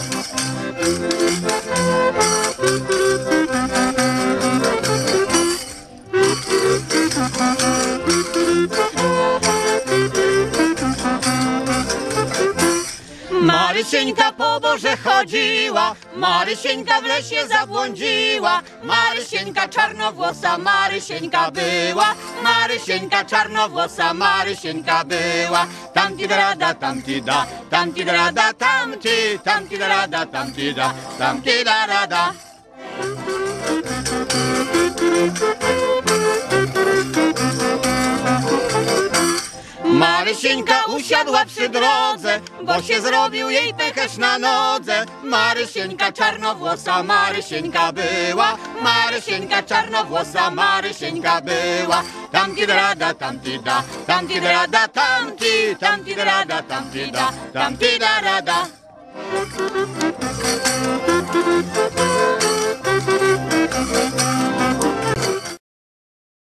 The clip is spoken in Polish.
Música Marysieńka po Boże chodziła, Marysieńka w lesie zabłądziła, Marysieńka czarnowłosa, Marysieńka była, Marysieńka czarnowłosa, Marysieńka była. Tamti drada, tamti da, tamti drada, tamti, tamti drada, tamti da, tamti da rada. Marysieńka usiadła przy drodze, bo się zrobił jej pekesz na nodze. Marysieńka czarnowłosa, Marysieńka była, Marysieńka czarnowłosa, Marysieńka była. Tamti drada, tamti da, tamti drada, tamti, tamti drada, tamti da, tamti da rada.